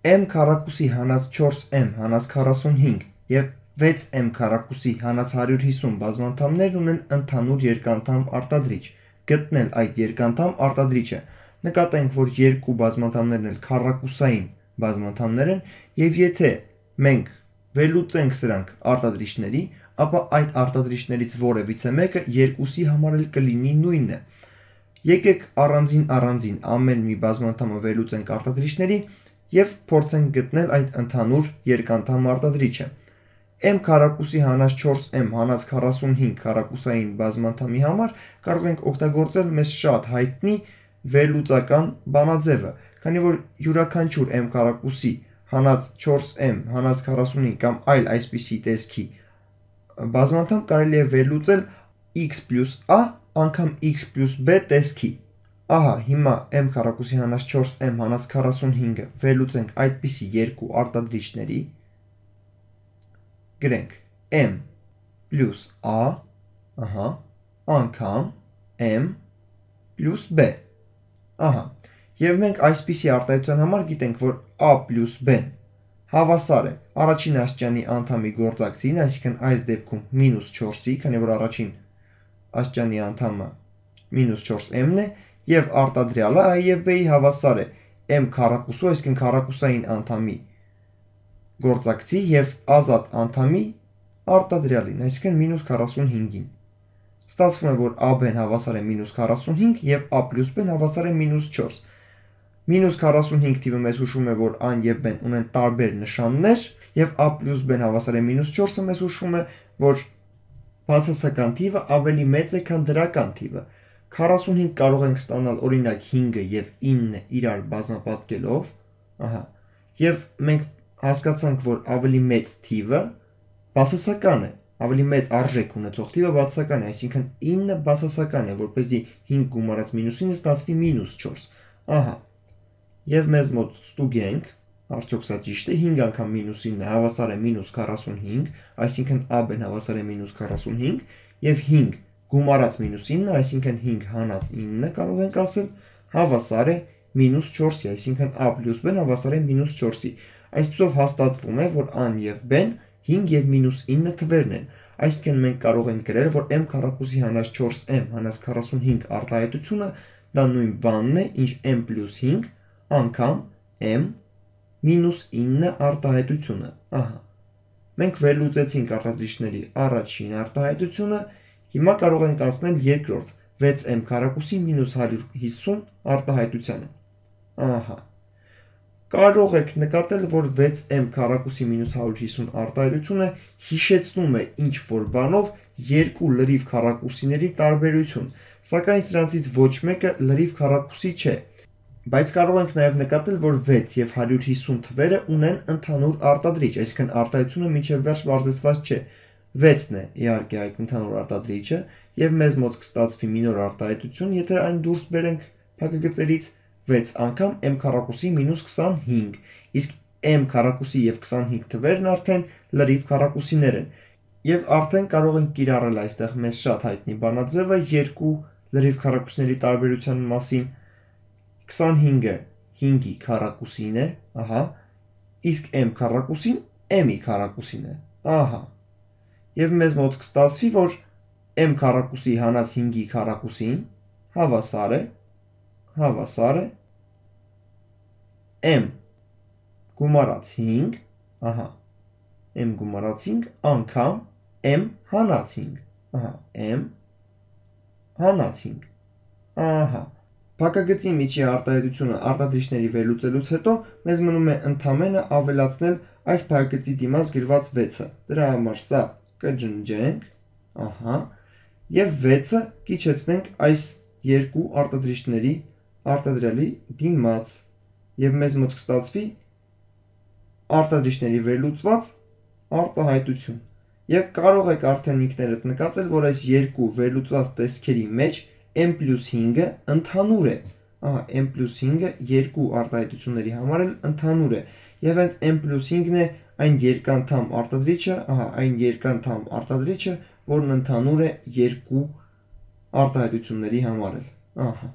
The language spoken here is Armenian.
m քառակուսի հանած 4m հանած 45 եւ 6m քառակուսի հանած 150 բազմանդամներն ունեն ընդհանուր երկանդամ արտադրիչ։ Գտնել այդ երկանդամ արտադրիչը։ Նկատենք, որ երկու բազմանդամներն էլ քառակուսային բազմանդամներ են եւ եթե մենք վերլուծենք սրանք արտադրիչների, ապա այդ արտադրիչներից որևիցե մեկը երկուսի համար էլ կլինի նույնը։ Եկեք առանձին առանձին ամեն մի բազմանդամը վերլուծենք արտադրիչների եւ փորձենք գտնել այդ ընդհանուր երկանդամ արտադրիչը։ m քառակուսի հանած 4m հանած 45 քառակուսային բազմանդամի համար կարող ենք օգտագործել մեզ շատ հայտնի վերլուծական բանաձևը, քանի որ յուրաքանչյուր m քառակուսի հանած 4m հանած 45 կամ այլ այսպիսի տեսքի բազմանդամ կարելի է վերլուծել x a անգամ x b տեսքի։ Ահա, հիմա m քառակուսի հանած 4m հանած 45-ը վերլուծենք այդպիսի երկու արտադրիչների, գրենք. M plus a, ահա, անգամ m plus b։ Ահա, եւ մենք այսպիսի արտահայտության համար գիտենք, որ a plus b-ն հավասար է առաջին աստիճանի անդամի գործակցին, այսինքն այս դեպքում -4-ի, քանի որ առաջին աստիճանի անդամը -4m-ն է, եւ արտադրյալը a եւ b-ի հավասար է m քառակուսու, այսինքն քառակուսային անդամի գործակցի եւ ազատ անդամի արտադրյալին, այսինքն -45-ին։ Ստացվում է, որ AB-ն հավասար է -45 եւ A + B-ն հավասար է -4։ -45 թիվը մեզ հուշում է, որ A-ն եւ B-ն ունեն տարբեր նշաններ եւ A + B-ն հավասար է -4-ը մեզ հուշում է, որ բացասական թիվը ավելի մեծ է, քան դրական թիվը։ 45 կարող ենք ստանալ օրինակ 5-ը եւ 9-ը իրար բազմապատկելով, ահա։ Եվ մենք հասկացանք, որ ավելի մեծ թիվը բացասական է, ավելի մեծ արժեք ունեցող թիվը բացասական է, այսինքն 9-ը բացասական է, որպեսզի 5 գումարած -9-ը ստացվի -4։ Ահա։ Եվ մեզ մոտ ստուգենք, արդյոք սա ճիշտ է, 5 անգամ -9-ը հավասար է -45, այսինքն AB-ն հավասար է -45 եւ 5 գումարած -9-ը, այսինքն 5 հանած 9 կարող ենք ասել, հավասար է -4-ի, այսինքն a + b-ն հավասար է -4-ի։ Այսպեսով հաստատվում է, որ a-ն եւ b-ն 5 եւ -9 թվերն են։ Այսինքն մենք կարող ենք գրել, որ m քառակուսի հանած 4m հանած 45 արտահայտությունը դա նույն բանն է, ինչ m + 5 անգամ m -9 արտահայտությունը։ Ահա։ Մենք վերլուծեցինք արտադրիչների առաջին արտահայտությունը, Հիմա կարող ենք անցնել երկրորդ 6m քառակուսի մինուս 150 արտահայտությանը։ Ահա։ Կարող եք նկատել, որ 6m քառակուսի մինուս 150 արտահայտությունը հիշեցնում է ինչ որ բանով երկու լրիվ քառակուսիների տարբերություն, սակայն սրանցից ոչ մեկը լրիվ քառակուսի չէ։ Բայց կարող ենք նաև նկատել, որ 6 եւ 150 թվերը ունեն ընդհանուր արտադրիչ, այսինքն արտահայտությունը միջև վերջ բարձրացված չէ։ 6-ն է իհարկե այդ ընդհանուր արտադրիչը եւ մեզ մոտ կստացվի մինոր արտահայտություն, եթե այն դուրս բերենք փակագծերից 6 անգամ m քառակուսի մինուս 25, իսկ m քառակուսի եւ 25 թվերն արդեն լրիվ քառակուսիներ են։ Եվ արդեն կարող ենք կիրառել այստեղ մեզ շատ հայտնի բանաձևը երկու լրիվ քառակուսիների տարբերության մասին 25-ը 5-ի քառակուսին է, ահա, իսկ m քառակուսին m-ի քառակուսին է։ Ահա եւ մեզ մոտ կստացվի, որ m քառակուսի հանած 5-ի քառակուսին հավասար է հավասար է m գումարած 5, ահա, m գումարած 5 անգամ m հանած 5, ահա, m հանած 5, ահա, Փակագծի միջի արտահայտությունը արտադրիչների վերլուծելուց հետո մեզ մնում է ընդամենը ավելացնել այս փակագծի դիմաց գրված 6-ը։ Դրա համար սա կջնջենք, ահա, եւ 6-ը կիչեցնենք այս երկու արտադրիչների արտադրյալի դիմաց եւ մեզ մոտ կստացվի արտադրիչների վերլուծված արտահայտություն։ Եվ կարող եք արդեն ինքներդ նկատել, որ այս երկու վերլուծված տեսքերի մեջ m+5-ը ընդհանուր է։ Ահա m+5-ը երկու արտահայտությունների համար էլ ընդհանուր է։ Եվ հենց m+5-ն է այն երկանդամ արտադրիչը, ահա այն երկանդամ արտադրիչը, որն ընդհանուր է երկու արտահայտությունների համար էլ։ Ահա